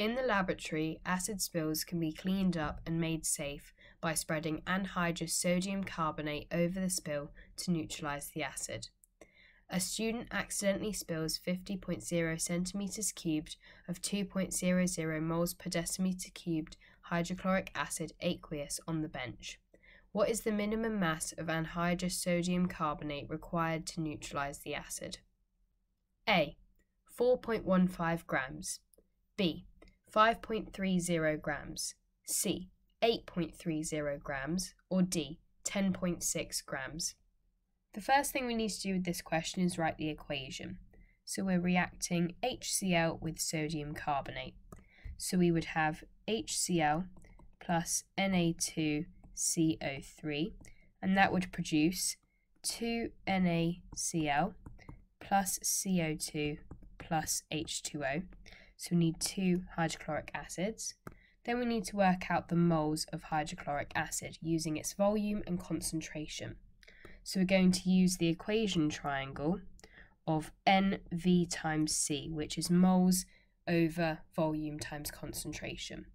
In the laboratory, acid spills can be cleaned up and made safe by spreading anhydrous sodium carbonate over the spill to neutralize the acid. A student accidentally spills 50.0 centimeters cubed of 2.00 moles per decimeter cubed hydrochloric acid aqueous on the bench. What is the minimum mass of anhydrous sodium carbonate required to neutralize the acid? A. 4.15 grams. B. 5.30 grams, C, 8.30 grams, or D, 10.6 grams. The first thing we need to do with this question is write the equation. So we're reacting HCl with sodium carbonate. So we would have HCl plus Na2CO3, and that would produce 2NaCl plus CO2 plus H2O. So we need two hydrochloric acids. Then we need to work out the moles of hydrochloric acid using its volume and concentration. So we're going to use the equation triangle of NV times C, which is moles over volume times concentration.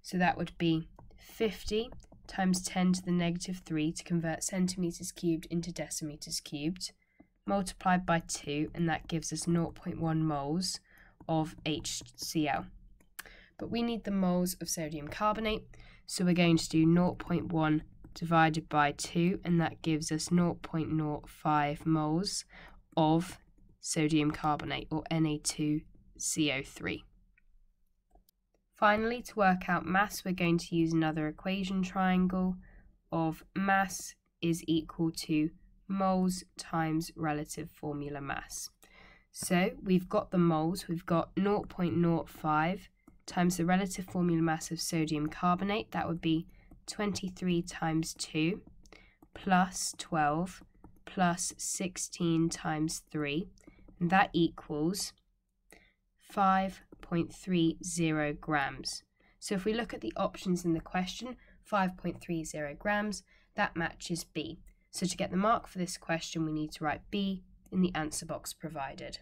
So that would be 50 times 10 to the negative 3 to convert centimetres cubed into decimeters cubed, multiplied by 2, and that gives us 0.1 moles of HCl. But we need the moles of sodium carbonate, so we're going to do 0.1 divided by 2, and that gives us 0.05 moles of sodium carbonate, or Na2CO3. Finally, to work out mass, we're going to use another equation triangle of mass is equal to moles times relative formula mass. So we've got the moles, we've got 0.05 times the relative formula mass of sodium carbonate, that would be 23 times 2 plus 12 plus 16 times 3, and that equals 5.30 grams. So if we look at the options in the question, 5.30 grams, that matches B. So to get the mark for this question, we need to write B in the answer box provided.